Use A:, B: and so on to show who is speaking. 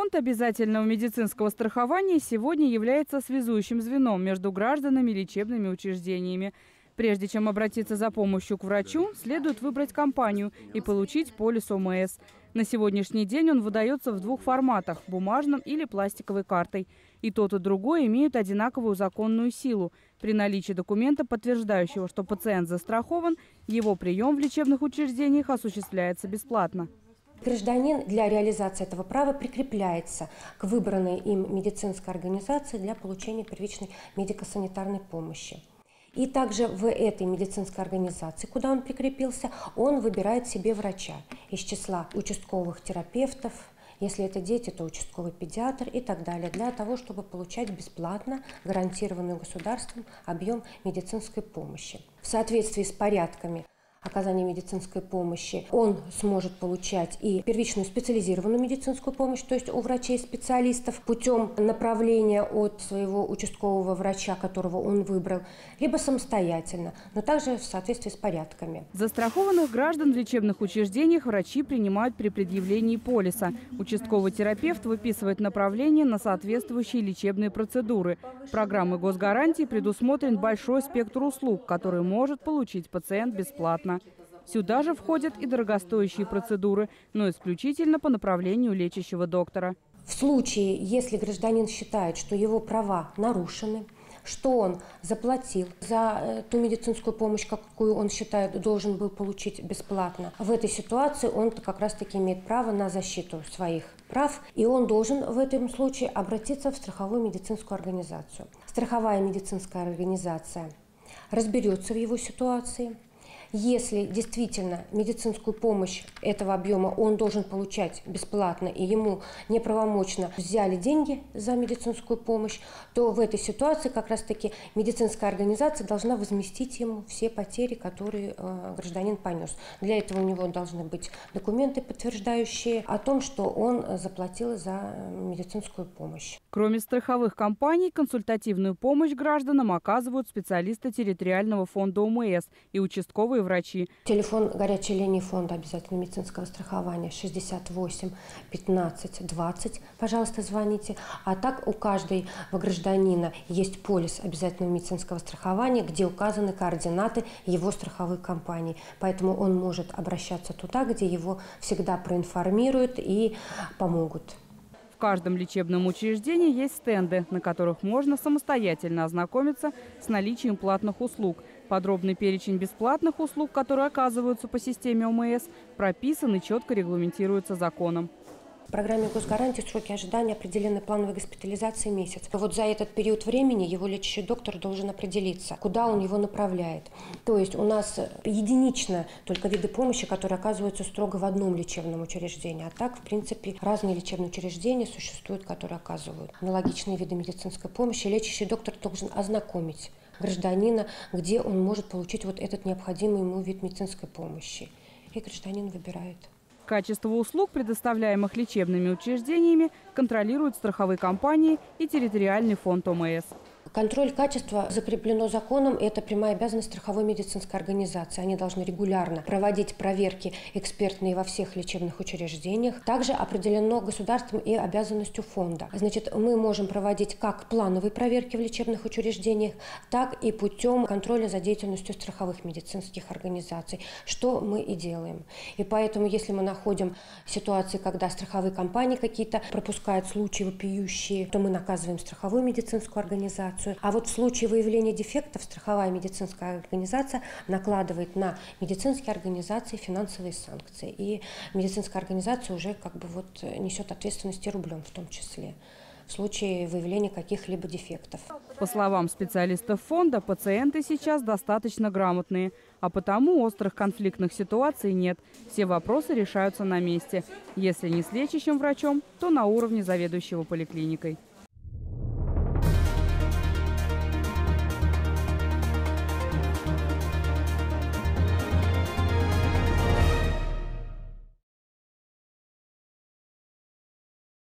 A: Фонд обязательного медицинского страхования сегодня является связующим звеном между гражданами и лечебными учреждениями. Прежде чем обратиться за помощью к врачу, следует выбрать компанию и получить полис ОМС. На сегодняшний день он выдается в двух форматах – бумажном или пластиковой картой. И тот, и другой имеют одинаковую законную силу. При наличии документа, подтверждающего, что пациент застрахован, его прием в лечебных учреждениях осуществляется бесплатно.
B: Гражданин для реализации этого права прикрепляется к выбранной им медицинской организации для получения первичной медико-санитарной помощи. И также в этой медицинской организации, куда он прикрепился, он выбирает себе врача из числа участковых терапевтов, если это дети, то участковый педиатр и так далее, для того, чтобы получать бесплатно гарантированный государством объем медицинской помощи. В соответствии с порядками оказания медицинской помощи, он сможет получать и первичную специализированную медицинскую помощь, то есть у врачей-специалистов путем направления от своего участкового врача, которого он выбрал, либо самостоятельно, но также в соответствии с порядками.
A: Застрахованных граждан в лечебных учреждениях врачи принимают при предъявлении полиса. Участковый терапевт выписывает направление на соответствующие лечебные процедуры. Программы госгарантии предусмотрен большой спектр услуг, которые может получить пациент бесплатно бесплатно. Сюда же входят и дорогостоящие процедуры, но исключительно по направлению лечащего доктора.
B: В случае, если гражданин считает, что его права нарушены, что он заплатил за э, ту медицинскую помощь, какую он считает должен был получить бесплатно. В этой ситуации он как раз-таки имеет право на защиту своих прав, и он должен в этом случае обратиться в страховую медицинскую организацию. Страховая медицинская организация разберется в его ситуации – если действительно медицинскую помощь этого объема он должен получать бесплатно и ему неправомочно взяли деньги за медицинскую помощь, то в этой ситуации как раз-таки медицинская организация должна возместить ему все потери, которые э, гражданин понес. Для этого у него должны быть документы, подтверждающие о том, что он заплатил за медицинскую помощь.
A: Кроме страховых компаний, консультативную помощь гражданам оказывают специалисты территориального фонда ОМС и участковые новые врачи.
B: Телефон горячей линии фонда обязательного медицинского страхования 68 15 20. Пожалуйста, звоните. А так у каждого гражданина есть полис обязательного медицинского страхования, где указаны координаты его страховой компании. Поэтому он может обращаться туда, где его всегда проинформируют и помогут.
A: Каждом лечебном учреждении есть стенды, на которых можно самостоятельно ознакомиться с наличием платных услуг – Подробный перечень бесплатных услуг, которые оказываются по системе ОМС, прописан и четко регламентируется законом.
B: В программе госгарантии сроки ожидания определены плановой госпитализации месяц. Вот за этот период времени его лечащий доктор должен определиться, куда он его направляет. То есть у нас единично только виды помощи, которые оказываются строго в одном лечебном учреждении. А так, в принципе, разные лечебные учреждения существуют, которые оказывают аналогичные виды медицинской помощи. Лечащий доктор должен ознакомить гражданина, где он может получить вот этот необходимый ему вид медицинской помощи. И гражданин выбирает.
A: Качество услуг, предоставляемых лечебными учреждениями, контролируют страховые компании и территориальный фонд ОМС.
B: Контроль качества закреплено законом, и это прямая обязанность страховой медицинской организации. Они должны регулярно проводить проверки экспертные во всех лечебных учреждениях. Также определено государством и обязанностью фонда. Значит, мы можем проводить как плановые проверки в лечебных учреждениях, так и путем контроля за деятельностью страховых медицинских организаций, что мы и делаем. И поэтому, если мы находим ситуации, когда страховые компании какие-то пропускают случаи вопиющие, то мы наказываем страховую медицинскую организацию, организацию. А вот в случае выявления дефектов страховая медицинская организация накладывает на медицинские организации финансовые санкции. И медицинская организация уже как бы вот несет ответственность и рублем в том числе в случае выявления каких-либо дефектов.
A: По словам специалистов фонда, пациенты сейчас достаточно грамотные, а потому острых конфликтных ситуаций нет. Все вопросы решаются на месте. Если не с лечащим врачом, то на уровне заведующего поликлиникой.